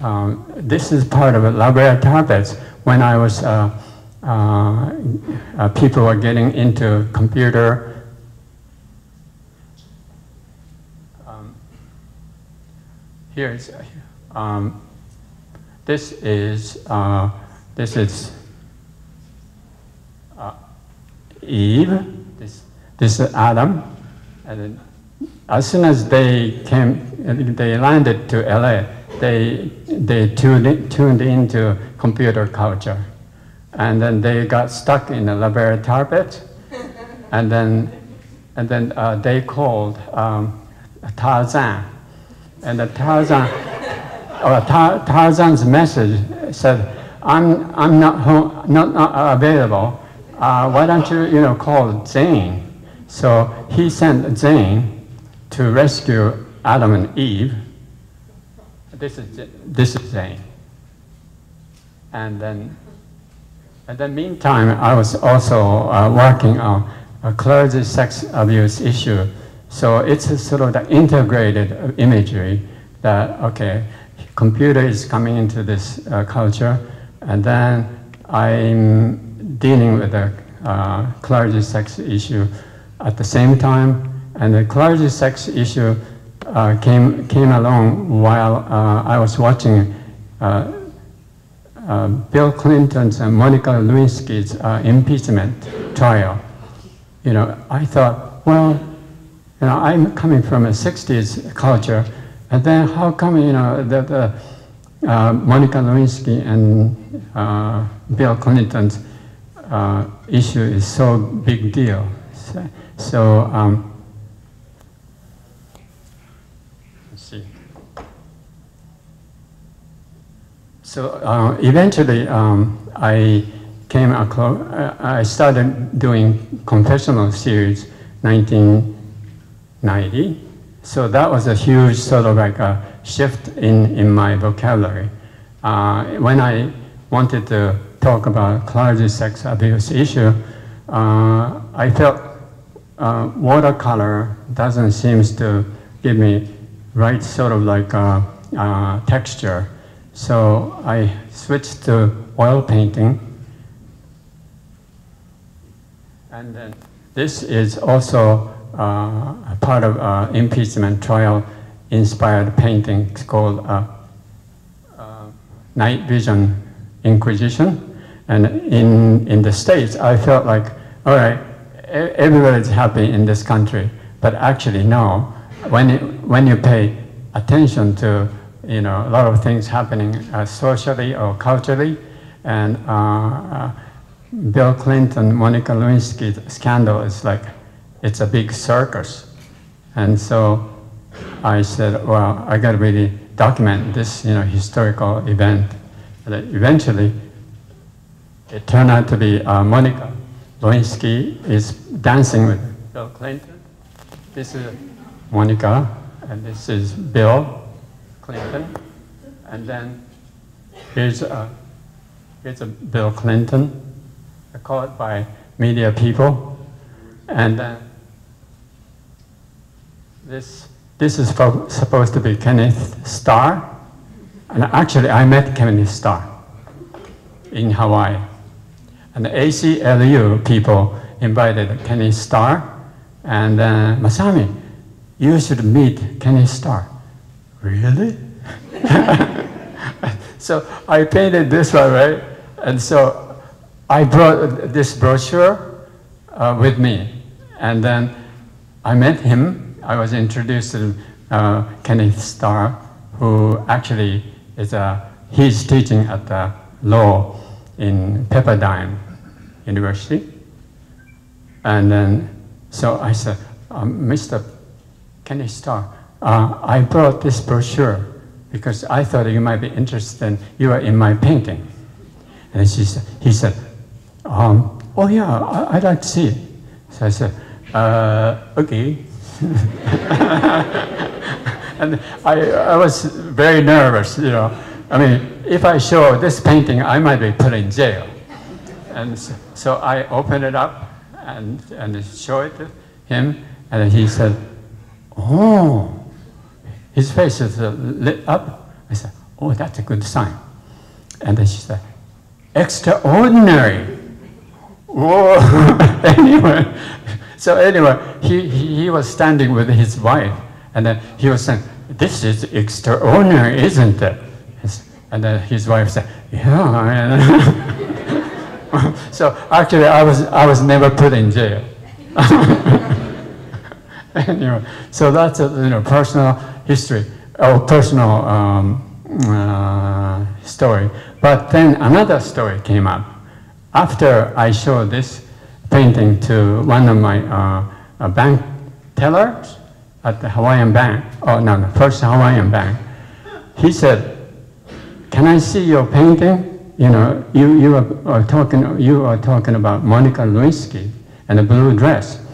um, this is part of a library topics. When I was, uh, uh, uh, people were getting into computer. Um, here's, um, this is, uh, this is uh, Eve, this, this is Adam, and then as soon as they came, they landed to LA, they, they tuned, in, tuned into computer culture. And then they got stuck in the library carpet. and then, and then uh, they called um, Tarzan. And the Tarzan, uh, Tar Tarzan's message said, I'm, I'm not, home, not, not available. Uh, why don't you, you know, call Zane? So he sent Zane to rescue Adam and Eve this is, this is Zane. And then, in the meantime, I was also uh, working on a clergy sex abuse issue. So it's a sort of the integrated imagery that, okay, computer is coming into this uh, culture, and then I'm dealing with the uh, clergy sex issue at the same time, and the clergy sex issue uh, came, came along while uh, I was watching uh, uh Bill Clinton's and Monica Lewinsky's uh, impeachment trial. You know, I thought, well, you know, I'm coming from a 60s culture, and then how come, you know, the, the uh, Monica Lewinsky and Bill Clinton's issue is so big deal. So, so um, So uh, eventually, um, I came across, uh, I started doing confessional series 1990. So that was a huge sort of like a shift in, in my vocabulary. Uh, when I wanted to talk about clergy sex abuse issue, uh, I felt uh, watercolor doesn't seem to give me right sort of like uh, texture. So I switched to oil painting. And then this is also uh, part of uh, impeachment trial inspired painting it's called uh, uh, Night Vision Inquisition. And in, in the States, I felt like, all right, everybody's happy in this country. But actually, no. When, it, when you pay attention to you know, a lot of things happening uh, socially or culturally. And uh, uh, Bill Clinton, Monica Lewinsky scandal is like, it's a big circus. And so I said, well, I got to really document this, you know, historical event. And eventually, it turned out to be uh, Monica Lewinsky is dancing with Bill Clinton. This is Monica, and this is Bill, Clinton, and then here's a, here's a Bill Clinton, caught by media people, and then this, this is supposed to be Kenneth Starr, and actually I met Kenneth Starr in Hawaii. And the ACLU people invited Kenneth Starr, and uh, Masami, you should meet Kenneth Starr really? so I painted this one, right? And so I brought this brochure uh, with me. And then I met him. I was introduced to uh, Kenneth Starr, who actually is a, he's teaching at the law in Pepperdine University. And then, so I said, um, Mr. Kenneth Starr, uh, I brought this brochure because I thought you might be interested. You are in my painting. And she said, he said, um, oh yeah, I, would like to see it. So I said, uh, okay. and I, I was very nervous, you know. I mean, if I show this painting, I might be put in jail. And so, so I opened it up and, and show it to him, and he said, oh, his face is uh, lit up. I said, oh, that's a good sign. And then she said, extraordinary. Anyway, so anyway, he, he, was standing with his wife, and then he was saying, this is extraordinary, isn't it? And then his wife said, yeah. so actually, I was, I was never put in jail. anyway, so that's a you know, personal history, or personal um, uh, story. But then another story came up. After I showed this painting to one of my uh, bank tellers at the Hawaiian Bank, oh no, no, First Hawaiian Bank, he said, can I see your painting? You know, you, you, are, are talking, you are talking about Monica Lewinsky and the blue dress.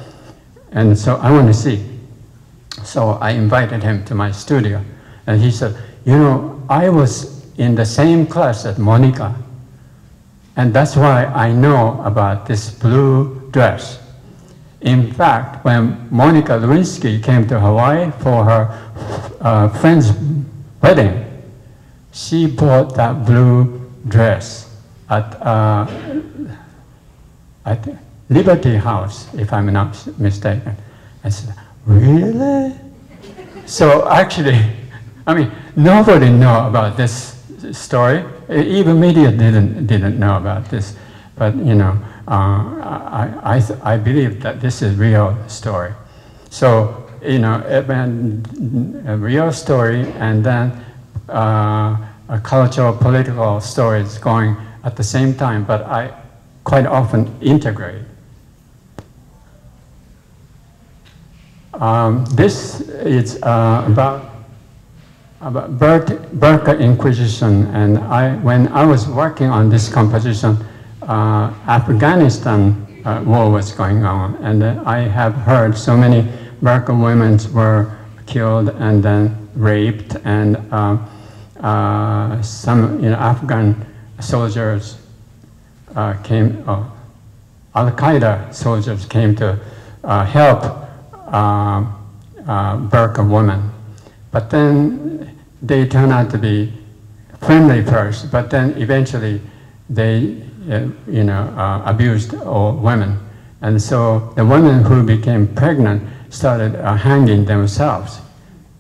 And so I want to see. So I invited him to my studio. And he said, you know, I was in the same class as Monica. And that's why I know about this blue dress. In fact, when Monica Lewinsky came to Hawaii for her uh, friend's wedding, she bought that blue dress at, uh, at Liberty House, if I'm not mistaken. I said, really? so actually, I mean, nobody know about this story. Even media didn't, didn't know about this. But, you know, uh, I, I, I believe that this is real story. So, you know, a real story and then uh, a cultural, political stories going at the same time, but I quite often integrate. Um, this is uh, about about Burqa Inquisition, and I, when I was working on this composition, uh, Afghanistan uh, war was going on, and uh, I have heard so many Burqa women were killed and then raped, and uh, uh, some you know, Afghan soldiers came, uh, Al-Qaeda soldiers came to help uh, Burqa women. But then they turn out to be friendly first, but then eventually they, you know, abused all women. And so the women who became pregnant started hanging themselves,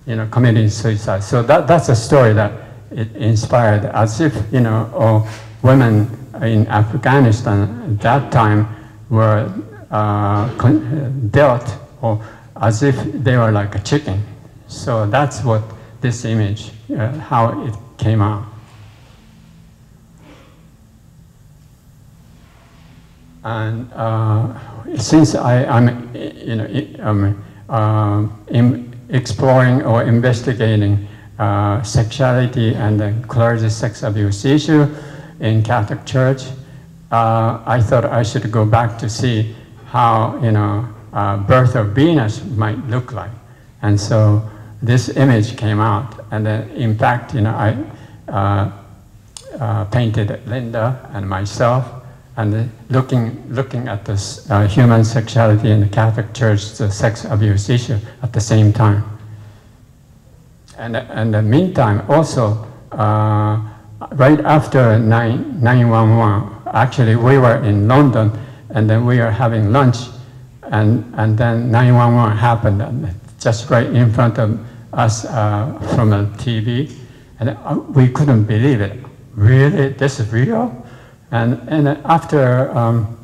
you know, committing suicide. So that, that's a story that it inspired as if, you know, oh, women in Afghanistan at that time were uh, dealt or as if they were like a chicken. So that's what this image, uh, how it came out. And uh, since I, am you know, uh, exploring or investigating uh, sexuality and the clergy sex abuse issue in Catholic Church, uh, I thought I should go back to see how, you know, uh, birth of Venus might look like. And so this image came out. And then, in fact, you know, I uh, uh, painted Linda and myself and looking, looking at this uh, human sexuality in the Catholic Church, the sex abuse issue at the same time. And in the meantime, also, uh, right after 9, 911, actually we were in London and then we were having lunch and, and then 911 happened just right in front of us uh, from a TV. And uh, we couldn't believe it. Really? This is real? And, and after um,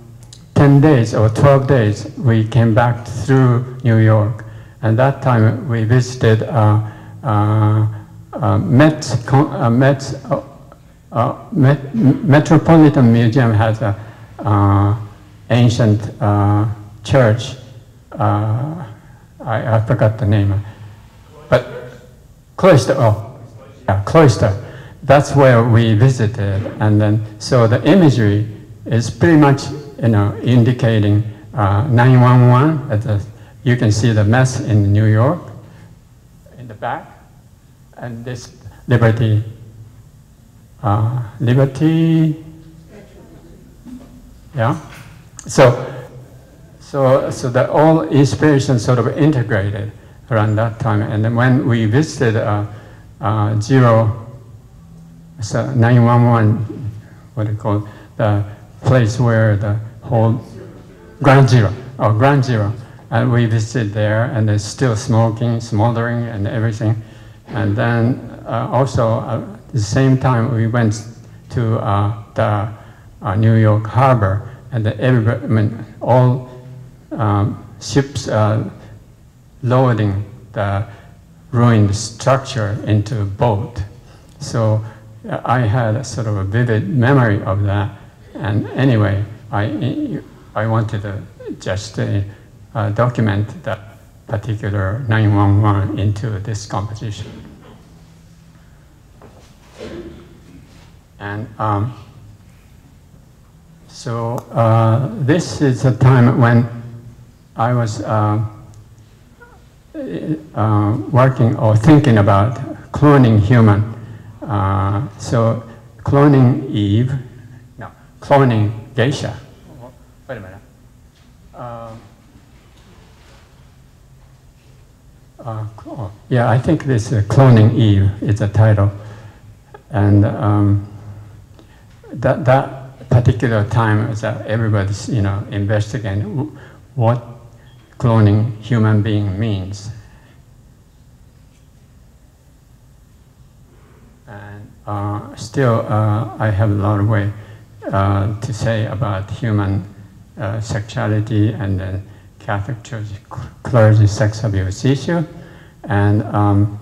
10 days or 12 days, we came back through New York. And that time we visited uh, uh, uh, Met, uh, Met, Met, Metropolitan Museum has a ancient church. I, I forgot the name, but cloister. Oh, yeah, cloister. That's where we visited, and then so the imagery is pretty much you know indicating uh, 911. you can see the mess in New York in the back and this liberty, uh, liberty, yeah. So, so, so that all inspiration sort of integrated around that time. And then when we visited uh, uh, Zero so 911, what do you call it, the place where the whole ground zero, oh, ground zero. And we visited there, and it's still smoking, smoldering, and everything. And then uh, also, uh, at the same time, we went to uh, the uh, New York harbor, and the, I mean, all um, ships loading the ruined structure into a boat. So uh, I had a sort of a vivid memory of that. And anyway, I, I wanted to just uh, uh, document that particular 911 into this composition. And um, so uh, this is a time when I was uh, uh, working or thinking about cloning human. Uh, so cloning Eve, no, cloning geisha. Wait a minute. Uh, uh, oh, yeah, I think this uh, cloning Eve is a title, and um, that that particular time is that everybody's you know investigating what cloning human being means. And uh, still, uh, I have a lot of way uh, to say about human uh, sexuality and the Catholic Church clergy sex abuse issue. And um,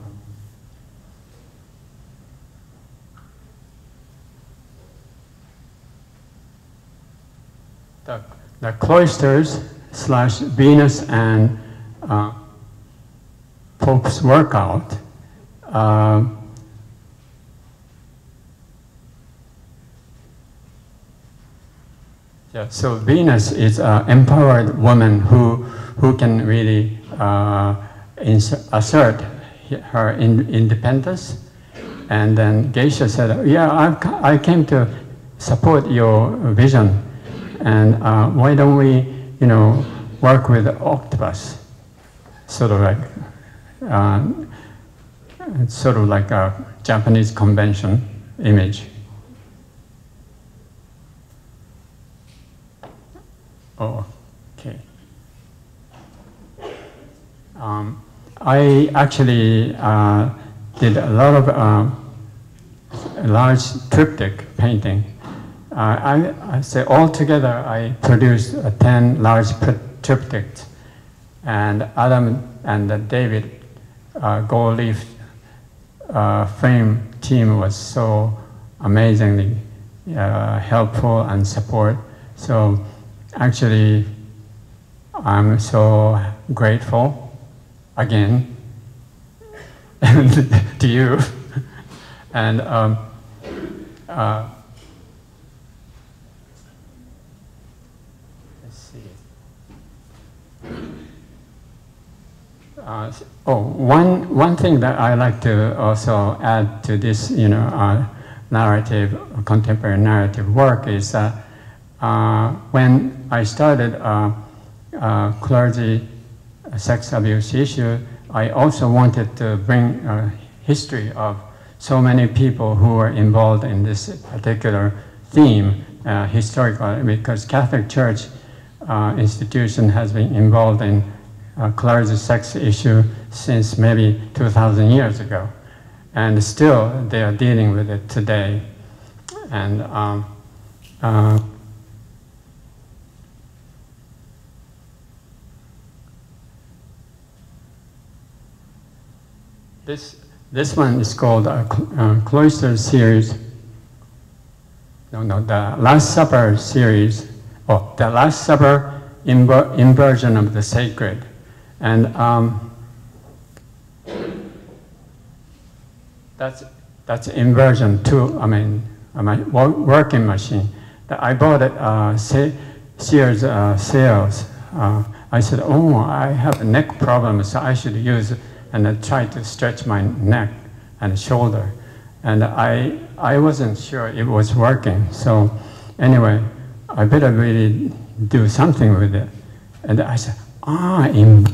the, the cloisters slash Venus and uh, Pope's workout. Uh, yeah, so Venus is an empowered woman who, who can really uh, assert her in, independence. And then Geisha said, yeah, I've, I came to support your vision. And uh, why don't we you know, work with octopus, sort of like, uh, it's sort of like a Japanese convention image. Oh, okay. Um, I actually uh, did a lot of uh, large triptych painting uh, I, I say altogether I produced uh, 10 large triptychs and Adam and David uh, gold leaf uh, frame team was so amazingly uh, helpful and support. So actually I'm so grateful again to you and um, uh, Uh, oh, one, one thing that I like to also add to this, you know, uh, narrative, contemporary narrative work is that uh, when I started uh, uh, clergy sex abuse issue, I also wanted to bring a history of so many people who were involved in this particular theme, uh, historical, because Catholic Church institution has been involved in uh, clergy sex issue since maybe 2,000 years ago. And still, they are dealing with it today. And um, uh, this, this one is called a uh, Cloister series. No, no, the Last Supper series, or the Last Supper inver inversion of the sacred. And um, that's, that's inversion too, I mean, my working machine. I bought it uh, Sears uh, sales. Uh, I said, oh, I have a neck problem, so I should use. And I to stretch my neck and shoulder. And I, I wasn't sure it was working. So anyway, I better really do something with it. And I said, ah, in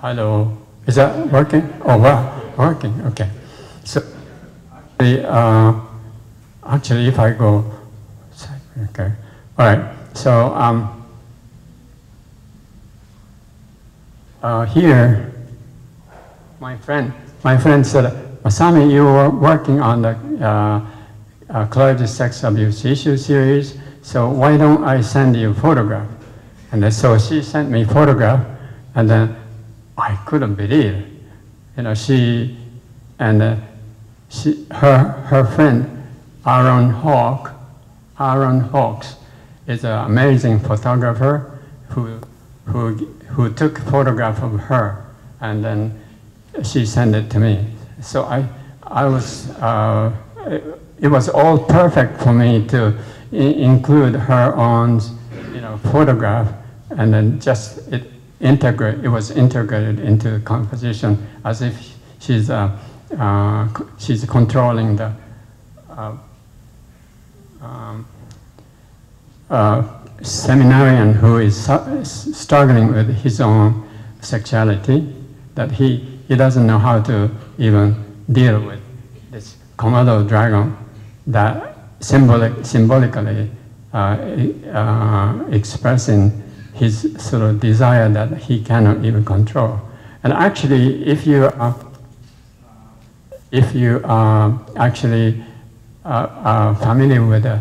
Hello. Is that working? Oh, wow. Working. Okay. So, the, uh, actually, if I go, okay. All right. So, um, uh, here, my friend, my friend said, Masami, you were working on the uh, uh, clergy sex abuse issue series, so why don't I send you a photograph? And then, so she sent me a photograph, and then I couldn't believe, you know, she, and uh, she, her, her friend, Aaron Hawk, Aaron Hawks, is an amazing photographer who, who, who took photograph of her, and then she sent it to me. So I, I was, uh, it, it was all perfect for me to include her own, you know, photograph, and then just it integrate. It was integrated into the composition as if she's uh, uh, she's controlling the. Uh, um, uh, seminarian who is struggling with his own sexuality, that he, he doesn't know how to even deal with this Komodo dragon that symbolic, symbolically uh, uh, expressing his sort of desire that he cannot even control. And actually, if you are, if you are actually uh, are familiar with the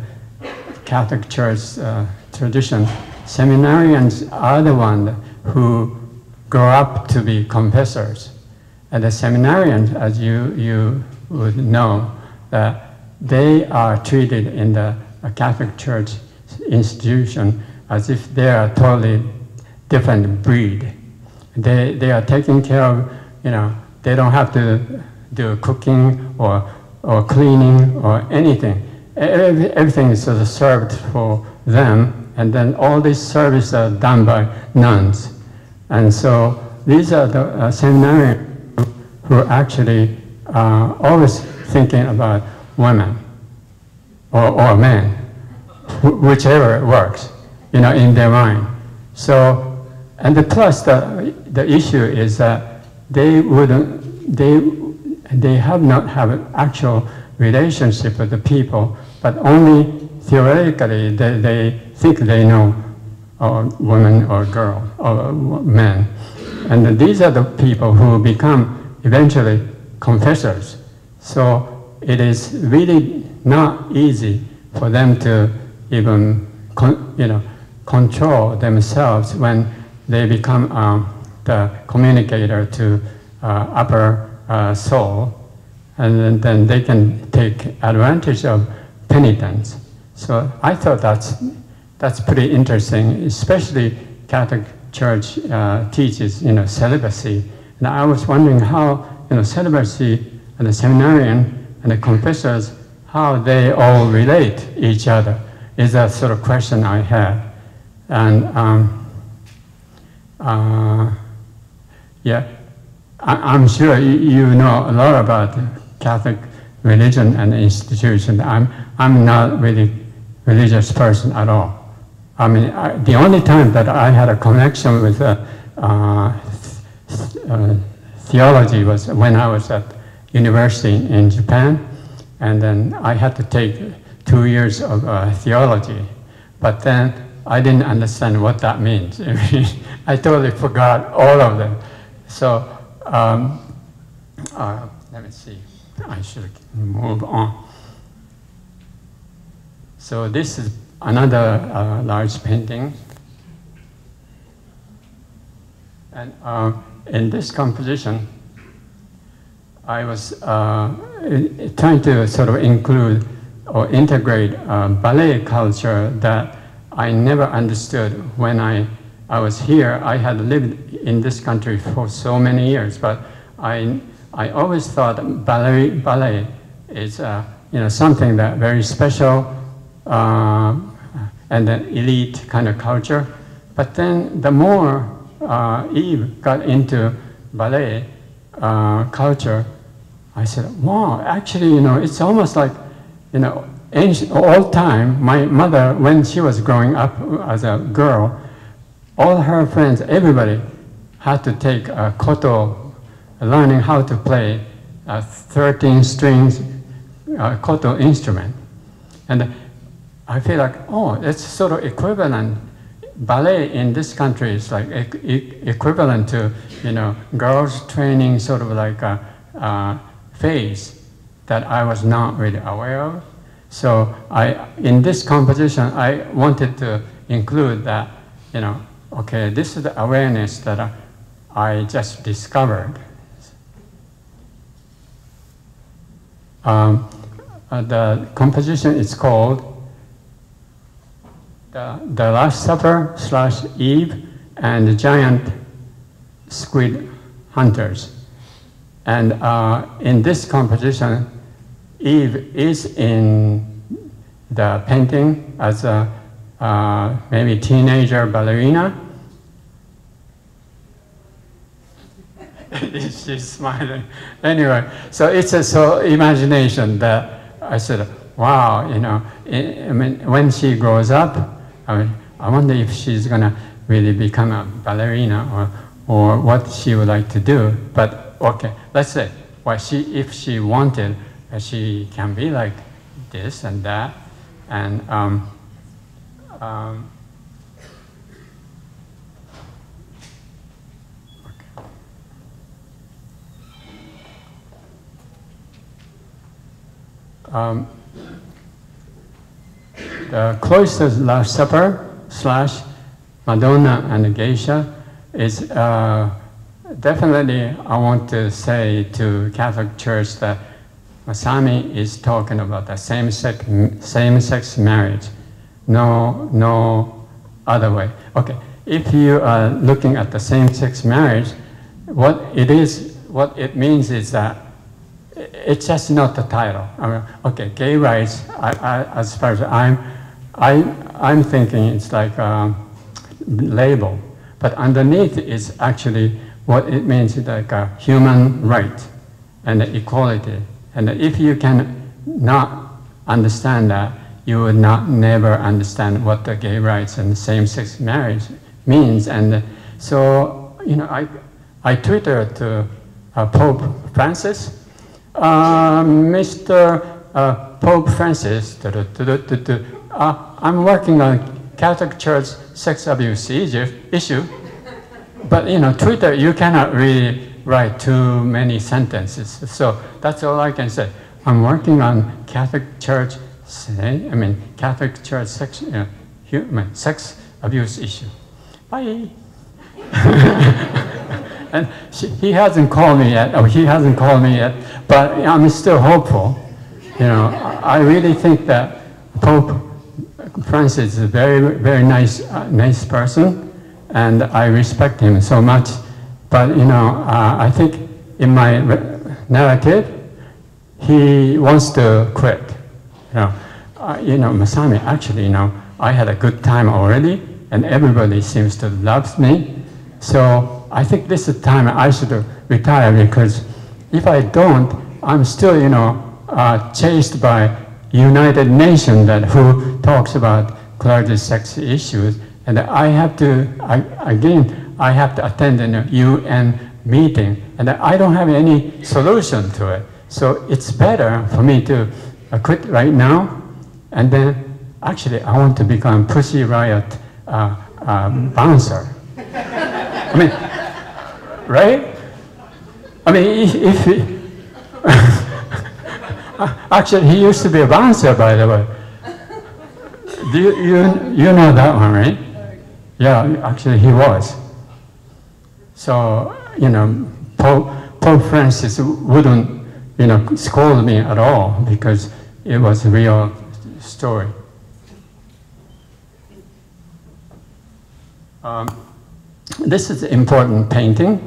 Catholic Church uh, tradition, seminarians are the ones who grow up to be confessors. And the seminarians, as you, you would know, that they are treated in the Catholic Church institution as if they are totally different breed. They, they are taking care of, you know, they don't have to do cooking or, or cleaning or anything. Everything is sort of served for them, and then all these services are done by nuns. And so these are the uh, seminarians who are actually uh, always thinking about women or, or men, whichever works, you know, in their mind. So, and the plus, the, uh, the issue is that they wouldn't, they, they have not have an actual relationship with the people, but only theoretically they, they think they know a woman or girl or men. And these are the people who become eventually confessors. So it is really not easy for them to even, you know, control themselves when they become um, the communicator to uh, upper uh, soul, and then they can take advantage of penitence. So I thought that's that's pretty interesting, especially Catholic Church uh, teaches you know celibacy, and I was wondering how you know celibacy and the seminarian and the confessors, how they all relate each other is a sort of question I had. And um, uh, yeah, I, am sure you know a lot about Catholic religion and institution. I'm, I'm not really religious person at all. I mean, I, the only time that I had a connection with uh, uh, uh theology was when I was at university in Japan, and then I had to take two years of uh, theology, but then I didn't understand what that means. I totally forgot all of them. So um, uh, let me see. I should move on. So this is another uh, large painting. And uh, in this composition, I was uh, trying to sort of include or integrate uh, ballet culture that I never understood when I, I was here. I had lived in this country for so many years, but I, I always thought ballet, ballet is uh, you know, something that very special uh, and an elite kind of culture. But then the more uh, Eve got into ballet uh, culture, I said, wow, actually, you know, it's almost like, you know, all time, my mother, when she was growing up as a girl, all her friends, everybody had to take a koto, learning how to play a 13 strings uh, koto instrument. And I feel like, oh, it's sort of equivalent. Ballet in this country is like e- equivalent to, you know, girls training sort of like a, a phase that I was not really aware of. So I, in this composition, I wanted to include that, you know, okay, this is the awareness that I, just discovered. Um, uh, the composition is called the, the Last Supper slash Eve and the Giant Squid Hunters. And uh, in this composition, Eve is in the painting as a uh, maybe teenager ballerina. She's smiling. Anyway, so it's a so imagination that I said, wow, you know, I mean, when she grows up, I mean, I wonder if she's gonna really become a ballerina or, or what she would like to do. But okay, let's say, well, she, if she wanted, uh, she can be like this and that, and um, um, um, the cloisters Last Supper slash Madonna and the Geisha is uh, definitely, I want to say to Catholic Church that Masami is talking about the same-sex, same-sex marriage. No, no other way. Okay, if you are looking at the same-sex marriage, what it is, what it means is that it's just not the title. I mean, okay, gay rights, I, I, as far as I'm, I, I'm thinking it's like a label, but underneath is actually what it means like a human right and equality. And if you can not understand that, you will not never understand what the gay rights and same-sex marriage means. And so, you know, I, I tweeted to uh, Pope Francis, uh, Mr. Uh, Pope Francis, uh, I'm working on Catholic Church sex abuse issue, but you know, Twitter, you cannot really write too many sentences. So that's all I can say. I'm working on Catholic Church, I mean, Catholic Church sex, human, sex abuse issue. Bye. and she, he hasn't called me yet, or he hasn't called me yet, but I'm still hopeful. You know, I really think that Pope Francis is a very, very nice, uh, nice person, and I respect him so much. But you know, uh, I think in my narrative, he wants to quit. You know, uh, you know, Masami. Actually, you know, I had a good time already, and everybody seems to love me. So I think this is the time I should retire because if I don't, I'm still, you know, uh, chased by United Nations that who talks about clergy sex issues, and I have to, I, again, I have to attend a UN meeting, and I don't have any solution to it. So it's better for me to uh, quit right now, and then actually I want to become Pussy Riot uh, uh, bouncer. I mean, right? I mean, if, if actually he used to be a bouncer, by the way. Do you, you, you know that one, right? Yeah, actually he was. So, you know, Pope, Pope Francis wouldn't, you know, scold me at all because it was a real story. Um, this is an important painting,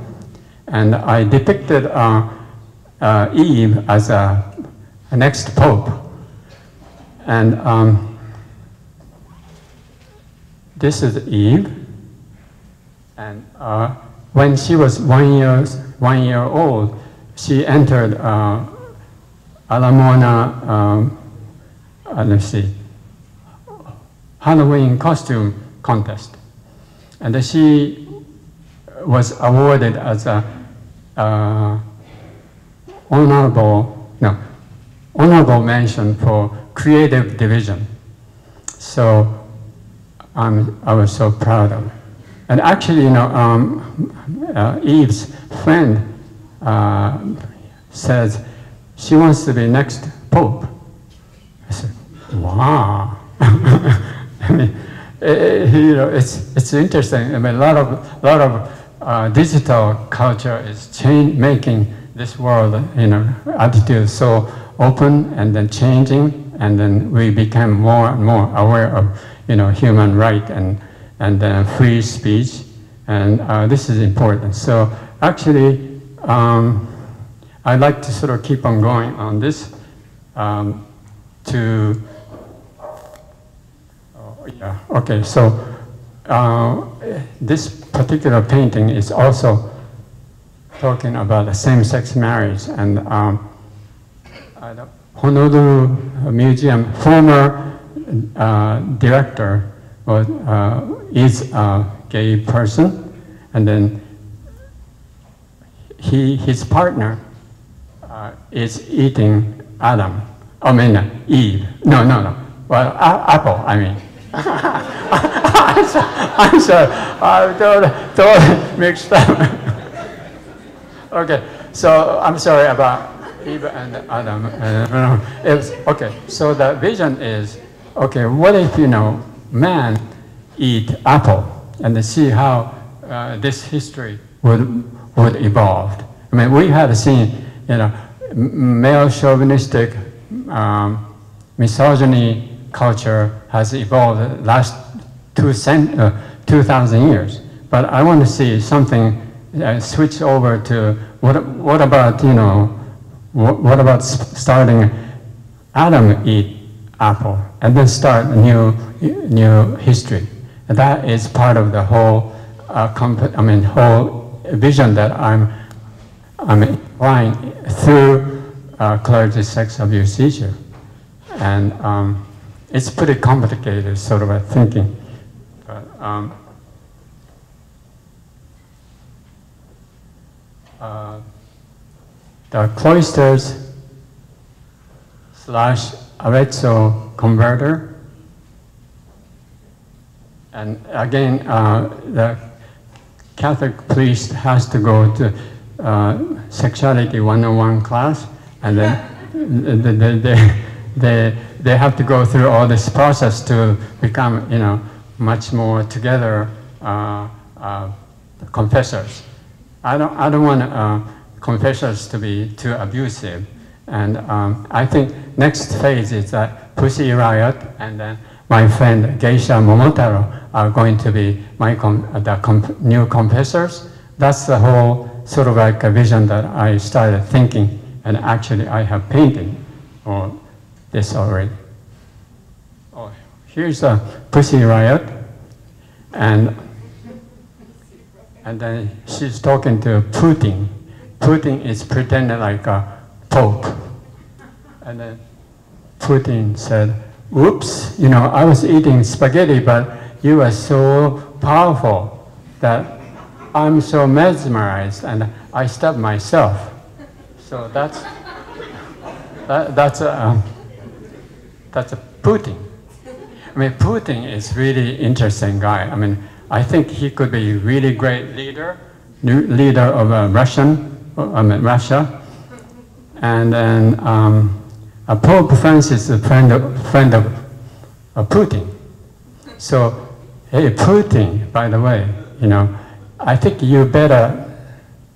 and I depicted uh, uh, Eve as a, a, next pope. And um, this is Eve, and uh, when she was one year, one year old, she entered uh, Ala Moana, um, uh, let's see, Halloween costume contest. And she was awarded as a uh, honorable, no, honorable mention for creative division. So I'm, I was so proud of it. And actually, you know, um, uh, Eve's friend uh, says she wants to be next pope. I said, wow. I mean, it, you know, it's, it's interesting. I mean, a lot of, lot of uh, digital culture is change, making this world, you know, attitude so open and then changing, and then we become more and more aware of, you know, human right and, and then free speech, and uh, this is important. So actually, um, I'd like to sort of keep on going on this um, to yeah, okay, so uh, this particular painting is also talking about same-sex marriage and um, Honolulu Museum former uh, director was, uh, is a gay person and then he, his partner uh, is eating Adam, I mean Eve, no, no, no, well, apple, I mean. I'm, sorry, I'm sorry. I don't, don't mixed up. okay, so I'm sorry about Eve and Adam. Uh, okay, so the vision is, okay, what if, you know, man eat apple and see how uh, this history would, would evolve. I mean, we have seen, you know, male chauvinistic um, misogyny culture has evolved last two cent, uh, 2,000 years. But I want to see something uh, switch over to what, what about, you know, what, what about starting Adam eat apple and then start a new, new history. And that is part of the whole, uh, I mean, whole vision that I'm, I'm applying through uh, clergy sex abuse issue. And um, it's pretty complicated sort of a thinking. But, um, uh, the cloisters slash Arezzo converter. And again, uh, the Catholic priest has to go to uh, sexuality 101 class, and then they, they, they, they have to go through all this process to become, you know, much more together uh, uh, confessors. I don't, I don't want uh, confessors to be too abusive. And um, I think next phase is that Pussy Riot and then my friend Geisha Momotaro are going to be my the comp new confessors. That's the whole sort of like a vision that I started thinking and actually I have painted or this already. Oh, here's a Pussy Riot, and and then she's talking to Putin. Putin is pretending like a pope, and then Putin said, "Oops, you know, I was eating spaghetti, but you were so powerful that I'm so mesmerized, and I stabbed myself." So that's that, that's a. Um, that's a Putin. I mean, Putin is really interesting guy. I mean, I think he could be a really great leader, new leader of uh, Russian, uh, I mean, Russia. And then um, uh, Pope Francis is a friend of, friend of uh, Putin. So, hey, Putin, by the way, you know, I think you better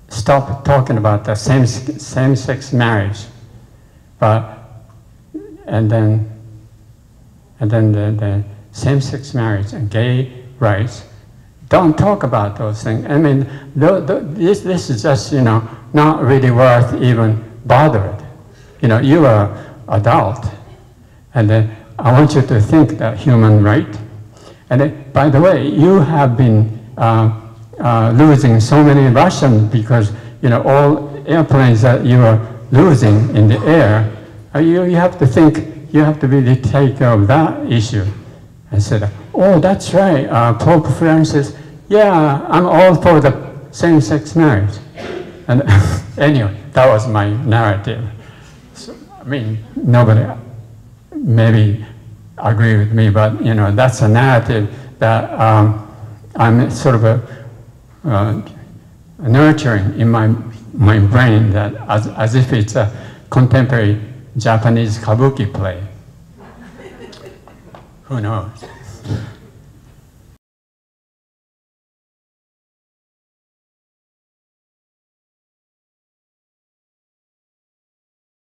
stop talking about the same, same-sex marriage. But, and then and then the, the same-sex marriage and gay rights. Don't talk about those things. I mean, this, this is just, you know, not really worth even bothering. You know, you are adult, and then I want you to think that human right. And then, by the way, you have been uh, uh, losing so many Russians because, you know, all airplanes that you are losing in the air, uh, you, you have to think you have to really take care of that issue. I said, oh, that's right, uh, Pope Francis, yeah, I'm all for the same-sex marriage. And anyway, that was my narrative. I mean, nobody maybe agree with me, but you know, that's a narrative that um, I'm sort of a, uh, nurturing in my, my brain that as, as if it's a contemporary Japanese kabuki play. Who knows?